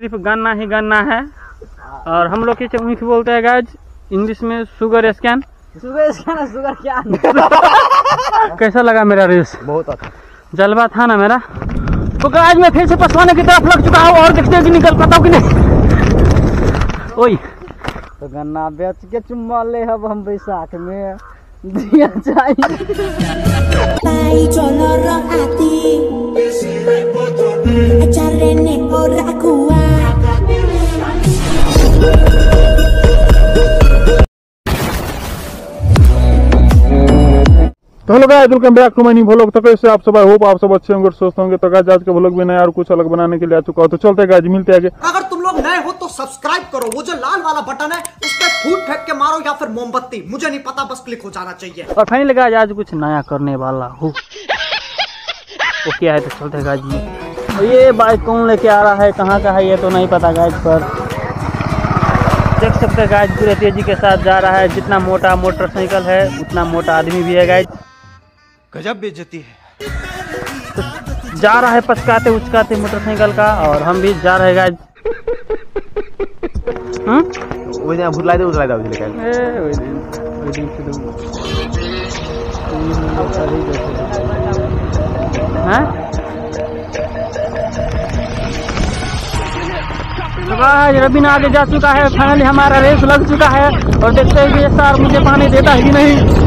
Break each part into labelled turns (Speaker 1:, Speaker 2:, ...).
Speaker 1: सिर्फ़ गन्ना ही गन्ना है। और हम लोग इसे ऊँख बोलते हैं गाज इंग्लिश में शुगर स्कैन
Speaker 2: सुबह इसका ना शुगर क्या?
Speaker 1: कैसा लगा मेरा रेस
Speaker 2: बहुत अच्छा।
Speaker 1: जलवा था ना मेरा। तो गाज में फिर से पसवाने की तरफ़ लग चुका हूँ और देखते हैं कि निकल पाता हूँ कि नहीं। ओई
Speaker 2: तो गन्ना बेच के चुम्मा ले अब हम बैसाख में दिया चाहिए
Speaker 3: तो hello guys welcome back to my new vlog तो कैसे आप सब आई होप आप सब अच्छे होंगे और स्वस्थ होंगे। तो गाइस आज के व्लॉग में नया और कुछ अलग बनाने के लिए आ चुका हूँ। तो चलते हैं गाइस मिलते हैं आगे।
Speaker 4: अगर तुम लोग नए हो तो सब्सक्राइब करो। वो जो लाल वाला बटन है उस पर फूट फेंक के मारो या फिर मोमबत्ती। मुझे नहीं पता बस क्लिक हो जाना चाहिए।
Speaker 1: और फाइनली गाज आज कुछ नया करने वाला हूँ। वो क्या है तो चलते हैं गाज में ये बाइक कौन लेके आ रहा है? कहाँ का है ये तो नहीं पता गाज पर देख सकते हैं गाज पूरे तेज़ी के साथ जा रहा है। जितना मोटा मोटरसाइकिल है उतना मोटा आदमी भी है गाज
Speaker 5: गजब बेइज्जती है।
Speaker 1: जा रहा है पचकाते उचकाते मोटरसाइकिल का और हम भी जा रहे गाज हम्म?
Speaker 2: वो जहाँ भुतलाई दे उतलाई दे अभी लेकर
Speaker 1: ए, ओई दिन ओई दिन से तो- हैं? तो गाइस, रबीना आगे जा चुका है फाइनली हमारा रेस लग चुका है और देखते हैं कि ये सार मुझे पानी देता है कि नहीं।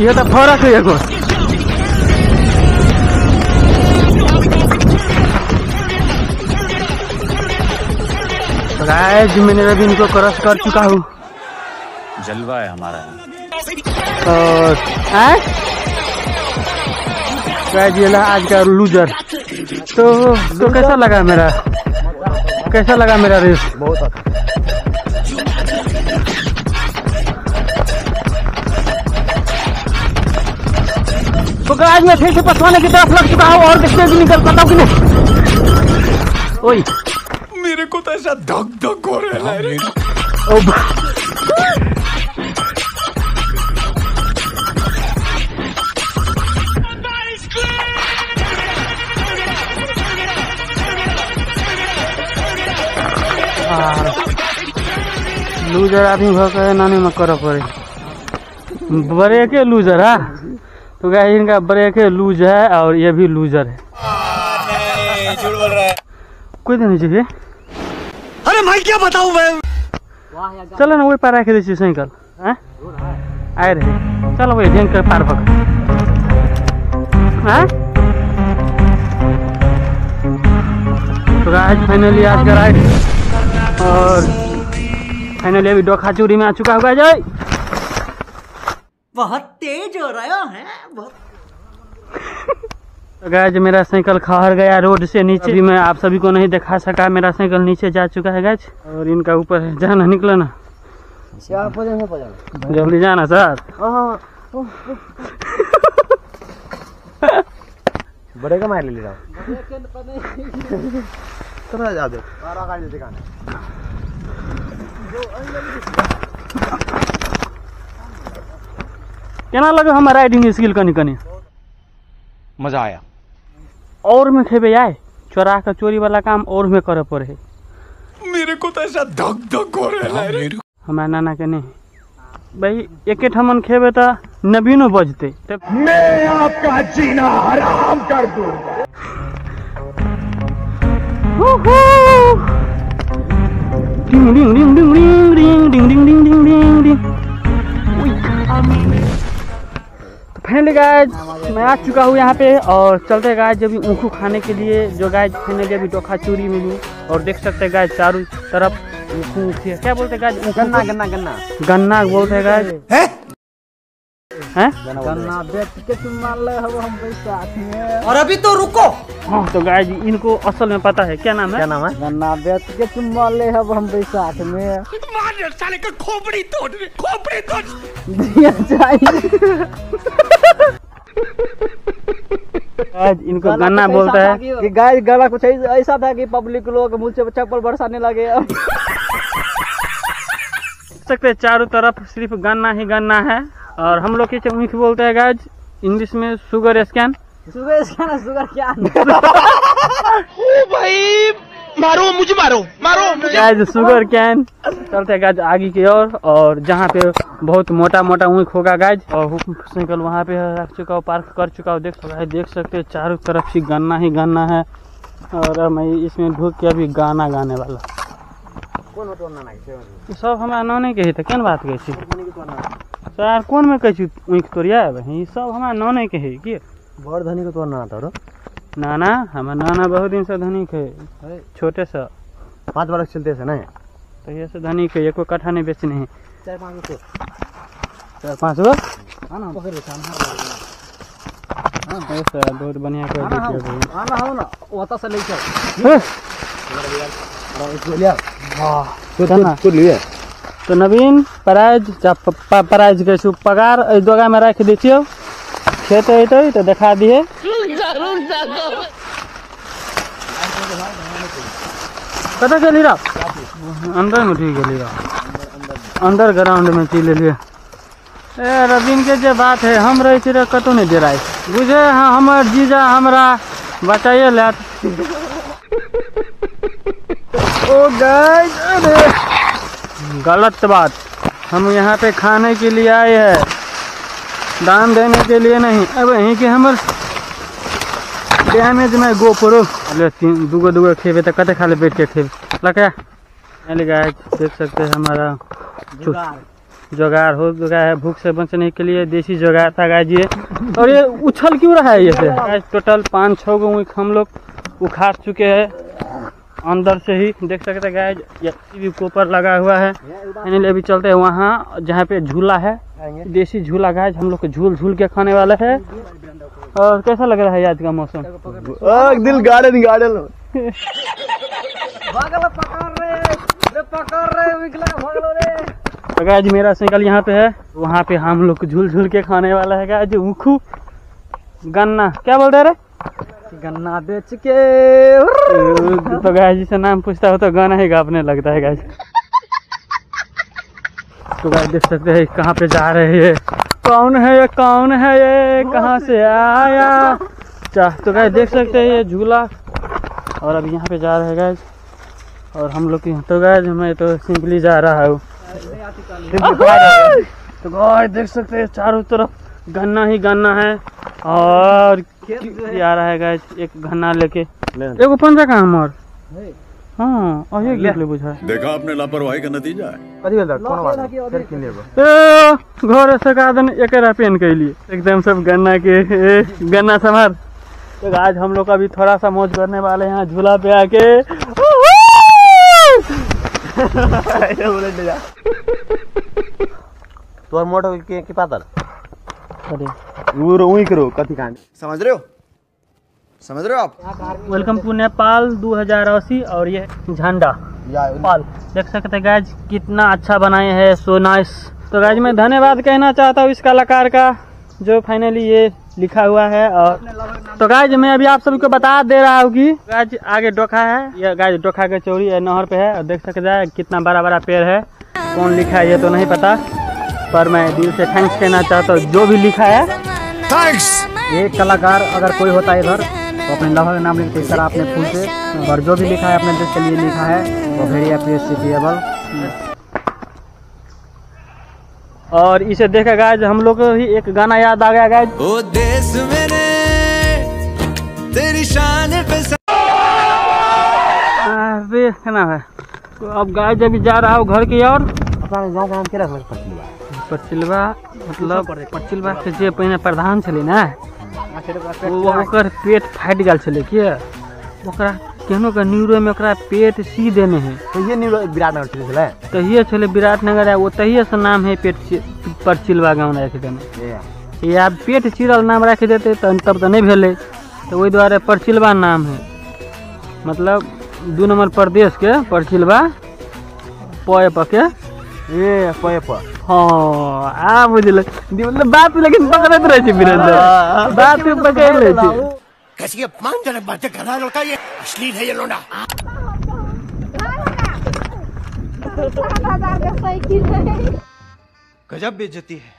Speaker 1: ये तो फरक है एगो गाइस, मैंने रबीन को क्रॉस कर चुका हूँ
Speaker 5: जलवा है हमारा।
Speaker 1: और हैं? गाइस, ये ला आज का लूजर तो तो कैसा लगा मेरा? कैसा लगा मेरा रेस
Speaker 2: बहुत अच्छा।
Speaker 1: तो गाइस, मैं फिर से पसवाने की तरफ़ लग चुका हूँ और देखते हैं कि निकल पाता हूँ कि नहीं? ओई
Speaker 5: मेरे को तो ऐसा धक धक हो रहा है।
Speaker 1: लूजर आदमी भर के नानी में कर पड़े। ब्रेके लूजर है। तो क्या इनका ब्रेके लूज है और ये भी लूजर है।
Speaker 5: झूठ बोल रहा है
Speaker 1: कोई तो नहीं चाहिए
Speaker 5: अरे भाई क्या बताऊँ मैं?
Speaker 1: चलो ना वही पार राखे दी साइकिल आए रहे। चलो वही ढंग कर पार पकड़ तो आज फाइनली आज का राइड और फाइनली अभी डोखा चूरी में आ चुका होगा जय
Speaker 4: बहुत तेज हो रहा है बहुत
Speaker 1: तो गाज मेरा साइकिल खहर गया रोड से नीचे अभी मैं आप सभी को नहीं दिखा सका मेरा साइकिल नीचे जा चुका है गाज और इनका ऊपर है जाना निकलो ना जल्दी जाना सर
Speaker 2: बड़े का मार ले रहा कहाँ जा दे बारह गाड़ी दिखाने।
Speaker 1: केना लगे हमारा राइडिंग स्किल कनी कनी?
Speaker 5: मज़ा आया।
Speaker 1: और में खेबे आए चोरा का चोरी वाला काम और में करे पड़े है।
Speaker 5: मेरे को तो ऐसा धक धक हो रहा है।
Speaker 1: हमारा नाना के नहीं। भाई एके ठमन खेबे तो नवीनो बजते।
Speaker 5: मैं आपका जीना हराम कर दूँ
Speaker 1: डिंग डिंग डिंग डिंग डिंग डिंग डिंग डिंग डिंग डिंग डिंग तो फाइनली गाइज़ मैं आ चुका हूँ यहाँ पे और चलते गाय जब ऊँखू खाने के लिए जो गाय फाइनली अभी डोखा चूरी मिली और देख सकते हैं गाय चारों तरफ़ ऊँखू ऊँखी क्या बोलते हैं गाय
Speaker 2: गन्ना गन्ना गन्ना।
Speaker 1: गन्ना बोलते हैं गाय
Speaker 4: और अभी तो रुको।
Speaker 1: हाँ तो गाय जी इनको असल में पता है क्या नाम है?
Speaker 2: क्या नाम है? गन्ना बेच के चुम्मा ले अब हम बैसाख में
Speaker 5: साले का खोपड़ी तोड़ खोपड़ी तोड़
Speaker 2: दिया चाहिए
Speaker 1: गाय इनको गन्ना बोलता है।
Speaker 2: कि गाय गला कुछ ऐसा ऐसा था कि पब्लिक लोग मुझसे चप्पल बरसाने लगे। अब
Speaker 1: सकते हैं चारों तरफ़ सिर्फ़ गन्ना ही गन्ना है। और हम लोग इसे ऊँख बोलते हैं गाइज़ इंग्लिश में sugar scan sugar scan sugar
Speaker 2: sugar इसका ना मारो क्या
Speaker 1: गाइज़ शुगर कैन चलते हैं गाइज़ आगे की ओर। और और जहाँ पे बहुत मोटा मोटा ऊँख होगा गाइज़ और साइकिल वहाँ पे रख चुका हूँ पार्क कर चुका हूँ। देख सकते हैं देख सकते हैं चारों तरफ़ से गन्ना ही गन्ना है। और मैं इसमें ढुक के अभी गाना गाने वाला सब हमारा नाने के ही था केन बात कहै सर कोन में कहै ऊँख तोड़िया ई सब हमारा नाने के है की
Speaker 2: बड़ धनी को तो ना था
Speaker 1: नाना हमार नाना बहुत दिन से धनिक है छोटे से
Speaker 2: पाँच बार चलते से नहीं
Speaker 1: तहिया से धनिक है एको कट्ठा नहीं बेचने हैं
Speaker 2: चार पाँच को
Speaker 1: चार पाँच गो
Speaker 2: आना पकड़ ले काम
Speaker 1: ऐसा बहुत बढ़िया कर है
Speaker 2: हो आना हो ना ओता से ले चल लिए?
Speaker 1: तो नवीन प्राइज प्राइज कहै छी पगार एहि दोगा में राखि दै छियौ खेत अयतै तऽ देखा दिहे कतऽ गेली रह? अंदर में ढुक गेली रह। अंडर ग्राउंड में चलि एलियै ए रवीन के जे बात है हम रहै छी रे कतौ नहि डेराइ बुझे हाँ, हमर जीजा हमरा बचाइए लेत। ओ गाइस अरे। गलत बात। हम यहाँ पे खाने के लिए आए हैं। दान देने के लिए नहीं। अब यहीं के हमर डैमेज में गोप्रो ले, तीन, दूगो दूगो खेबे तो कते खाले बैठ के खेबे। लगा गाय। देख सकते हैं हमारा जुगाड़ हो चुका है। भूख से बचने के लिए देसी जुगाड़ था गाय जी और ये उछल क्यों रहा है ये? टोटल पाँच छः गो हम लोग उखाड़ चुके हैं। अंदर से ही देख सकते हैं गाय ये भी ऊपर लगा हुआ है। फाइनली अभी चलते हैं वहाँ जहाँ पे झूला है। देसी झूला गाय हम लोग को झूल झूल के खाने वाला है। और कैसा लग रहा है आज का मौसम?
Speaker 2: दिल गार्डन गार्डन भागल पकड़ रे रे पकड़ रे विकला भागलो रे।
Speaker 1: तो गाय मेरा साइकिल यहाँ पे है। वहाँ पे हम लोग झूल झूल के खाने वाला है गाय उखू गन्ना। क्या बोल रहे रे?
Speaker 2: गन्ना बेच के।
Speaker 1: तो गाय जी से नाम पूछता हो तो गाना ही गापने लगता है गाय तो गाय देख सकते हैं कहाँ पे जा रहे हैं। कौन है ये कौन है ये कहाँ से आया? चाह तो गाय देख सकते हैं ये झूला। और अब यहाँ पे जा रहे हैं गाय और हम लोग तो गाय मैं तो सिंपली जा रहा हूँ। तो गाय देख सकते हैं चारों तरफ़ गन्ना ही गन्ना है। और ये आ रहा है एक गन्ना लेके। एगो पंजा कहाँ हमार हाँ गिर ले। बुझा
Speaker 5: देखा आपने लापरवाही का नतीजा है।
Speaker 2: कथी भेल कोन बात फिर किन लेबो?
Speaker 1: घर से का एकरा पेन कैली एकदम सब गन्ना के गन्ना समार तो आज हम लोग अभी थोड़ा सा मौज करने वाले हैं झूला पे आके।
Speaker 2: तोर मोटो के के पातल?
Speaker 1: अरे
Speaker 2: वो वही करो कथी कांड
Speaker 4: समझ रहे हो? समझ रहे हो आप?
Speaker 1: वेलकम टू नेपाल 2080 और ये झंडा। नेपाल। देख सकते हैं गाइज़ कितना अच्छा बनाए हैं सो नाइस तो गाइज़ मैं धन्यवाद कहना चाहता हूँ इस कलाकार का जो फाइनली ये लिखा हुआ है और तो गाइज़ मैं अभी आप सभी को बता दे रहा हूँ कि गाइज़ आगे डोखा है। ये गाइज़ डोखा के है नहर पे है। और देख सकते हैं कितना बड़ा बड़ा पेड़ है। कौन लिखा है ये तो नहीं पता। पर मैं दिल से थैंक्स कहना चाहता हूँ। जो भी लिखा है
Speaker 5: थैंक्स
Speaker 2: ये कलाकार अगर कोई होता है इधर तो अपने लवर का नाम लिखते इस तरह अपने फूल से और जो भी लिखा है अपने देश के लिए लिखा है वो वेरी अप्रिशिएबल
Speaker 1: और इसे देखा गाइज़ हम लोग को ही एक गाना याद आ गया गाइज़
Speaker 5: ओ देश मेरे तेरी शान पे
Speaker 1: अरे है तो अब गाय जब जा रहा हूँ घर की ओर।
Speaker 2: अपना गाँव का
Speaker 1: पचिलवा मतलब पचिलवा के जे पहिने प्रधान छलै ने ओकर पेट फाटि गेल छलै कि ओकरा केहनो के न्यूरो में ओकरा पेट सी देने है।
Speaker 2: तो ये न्यू विराटनगर चले चले
Speaker 1: तहिए छलै विराटनगर आ से नाम है पेट चि- परचिलवा गाँव राखि देने
Speaker 2: ये
Speaker 1: पेट चिरल नाम राखि देते तऽ तब तऽ नहीं भेलै। तऽ ओहि दुआरे परचिलवा नाम है। मतलब दू नंबर प्रदेश के परचिलवा पय पके
Speaker 2: ये
Speaker 1: हाँ आ बुझल मतलब बात लेकिन पकड़त रहे छै वीरेंद्र बात पकड़ ले छै
Speaker 5: कैसी अपमानजनक बातें कर रहा है लड़का ये अश्लील है ये लोना गजब बेइज्जती है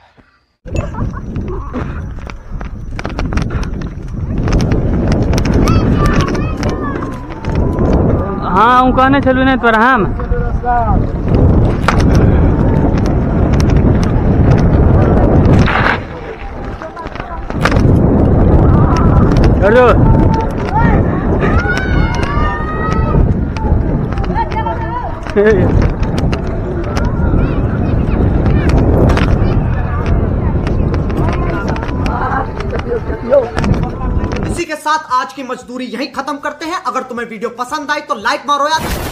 Speaker 1: हाँ कहने चलू नहीं तोरा हम
Speaker 4: इसी के साथ आज की मजदूरी यहीं खत्म करते हैं। अगर तुम्हें वीडियो पसंद आई तो लाइक मारो यार